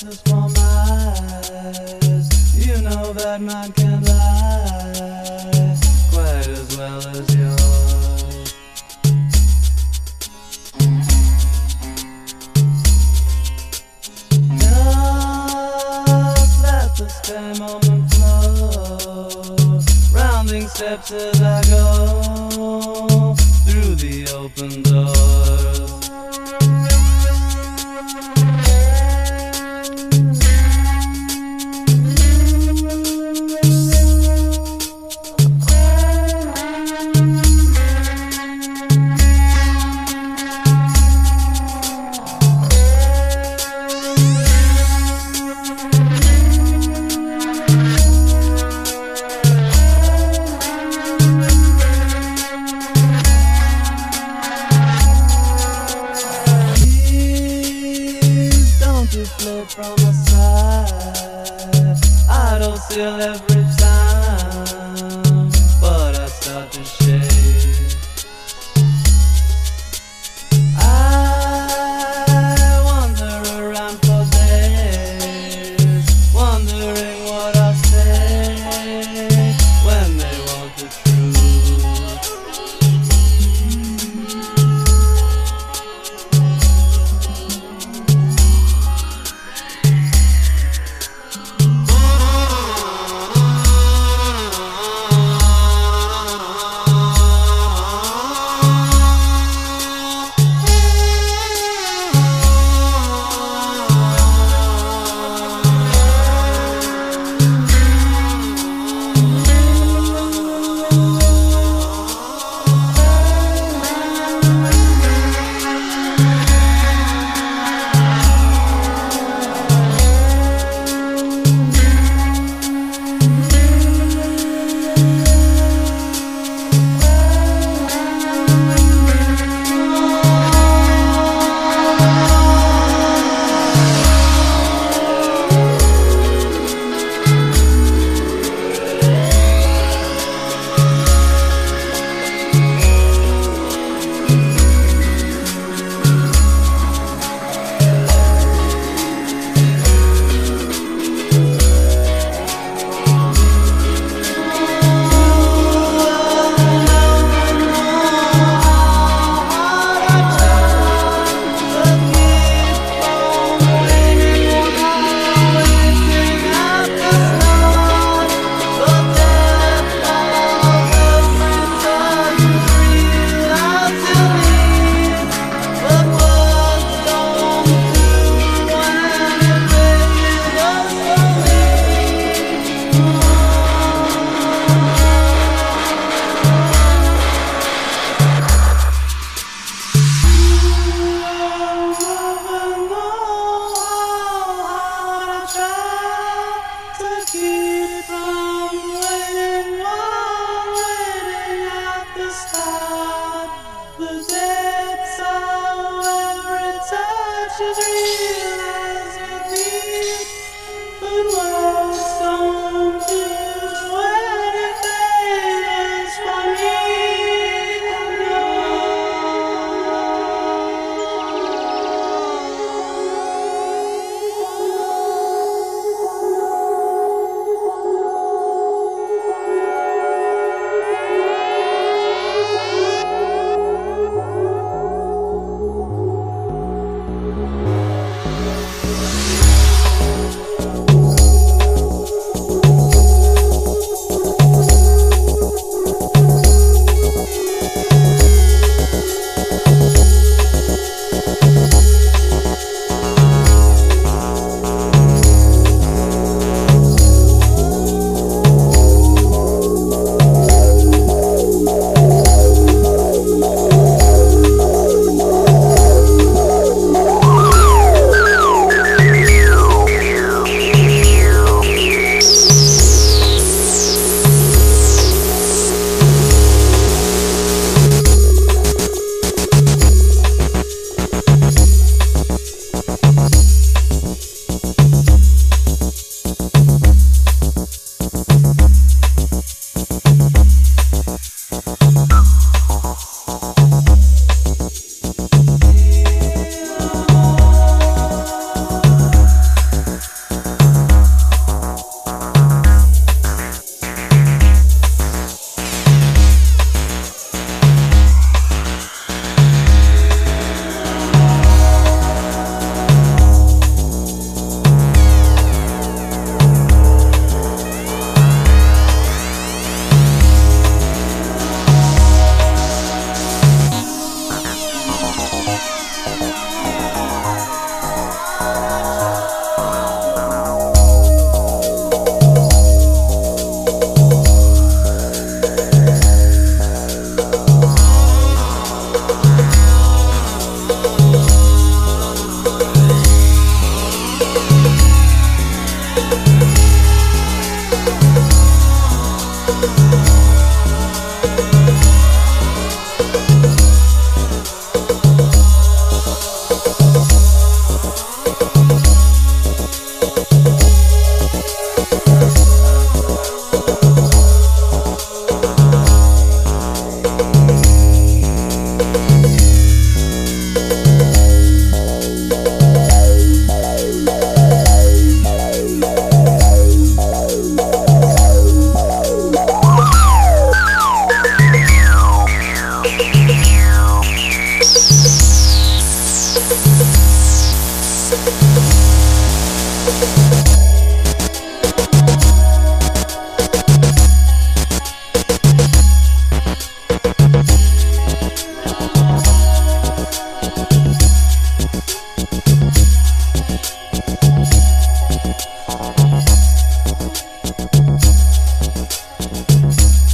justice for. You know that mine can lie quite as well as yours. Just let the moment flow. Rounding steps as I go through the open door. Deflate from side. I don't steal every うん。